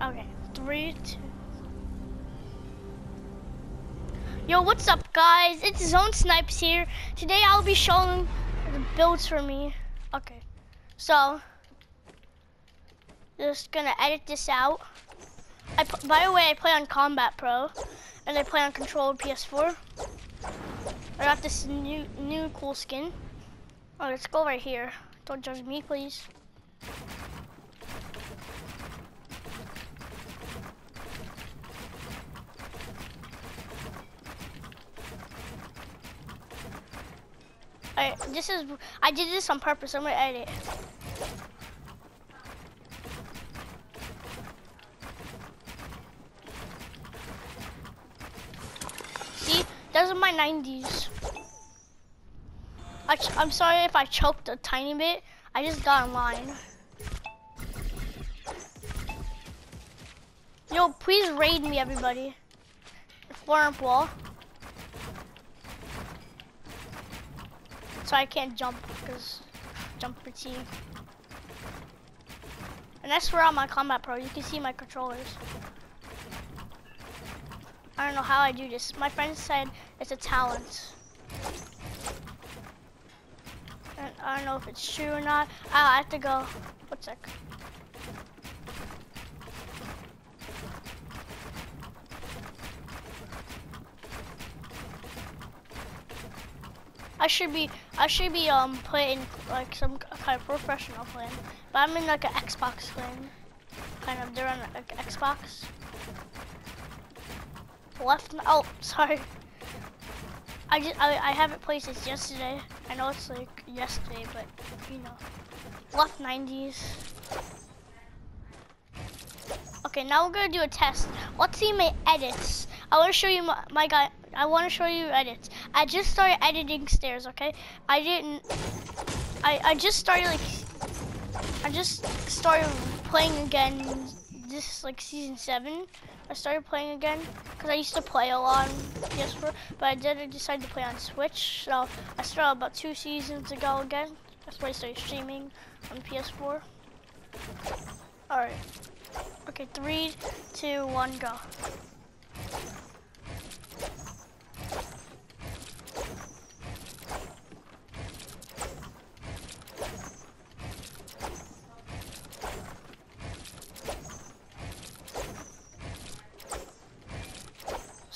Okay. Three, two. Yo, what's up, guys? It's ZoneSnipez here. Today I'll be showing the builds for me. Okay, so just gonna edit this out. I, by the way, I play on Combat Pro, and I play on controller PS4. I got this new new cool skin. Oh, let's go right here. Don't judge me, please. I, this is, I did this on purpose. I'm gonna edit. See, those are my 90s. I am sorry if I choked a tiny bit. I just got online. Yo, please raid me, everybody. Foreign wall. So I can't jump because jump fatigue. And that's where I'm on Combat Pro. You can see my controllers. I don't know how I do this. My friend said it's a talent. And I don't know if it's true or not. Oh, I have to go. One sec. I should be I should be um playing like some kind of professional plan, but I'm in like an Xbox clan. Kind of, they're on like Xbox. Left, oh, sorry. I just I, I haven't played since yesterday. I know it's like yesterday, but you know, left 90s. Okay, now we're gonna do a test. Let's see my edits. I want to show you my, my guy. I want to show you edits. I just started editing stairs, okay? I didn't, I, I just started like, I just started playing again this like season seven. I started playing again because I used to play a lot on PS4, but I did decide to play on Switch. So I started about two seasons ago again. That's why I started streaming on PS4. All right. Okay, three, two, one, go.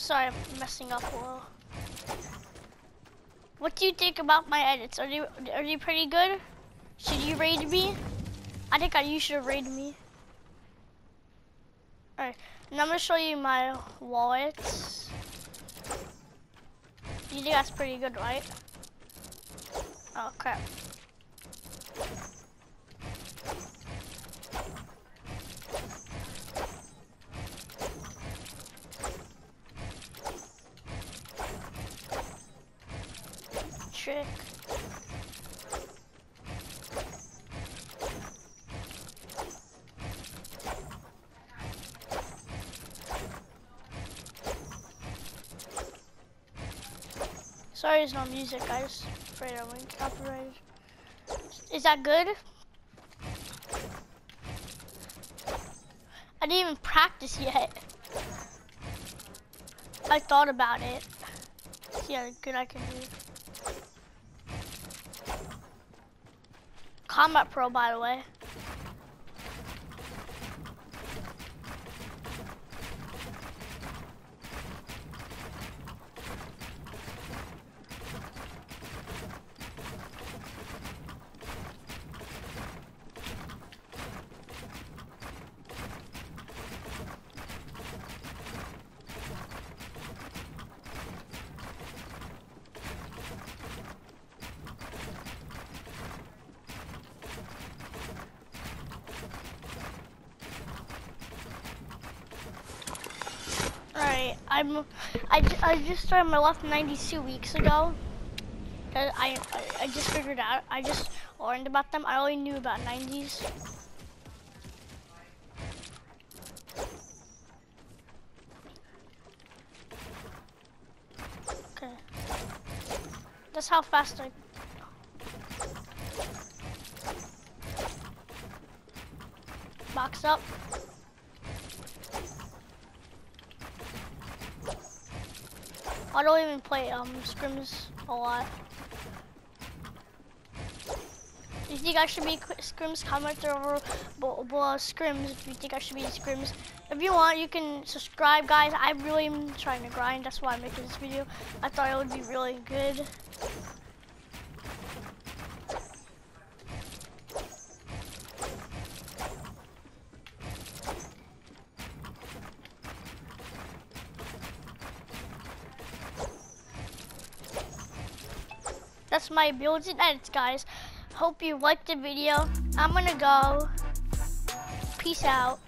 Sorry, I'm messing up a little. What do you think about my edits? Are they are they pretty good? Should you raid me? I think I, you should raid me. Alright, now I'm gonna show you my wallets. You think that's pretty good, right? Oh crap. Sorry there's no music, guys. Afraid I went copyrighted. Is that good? I didn't even practice yet. I thought about it. See how good I can do. Combat Pro, by the way. Alright, I'm, I, I just started my left 92 weeks ago. I, I, I just figured out, I just learned about them. I only knew about 90s. Okay. That's how fast I box up. I don't even play um scrims a lot. Do you think I should be scrims? Comment over below scrims if you think I should be scrims. If you want, you can subscribe, guys. I really am trying to grind. That's why I'm making this video. I thought it would be really good. That's my builds and edits, guys. Hope you liked the video. I'm gonna go. Peace out.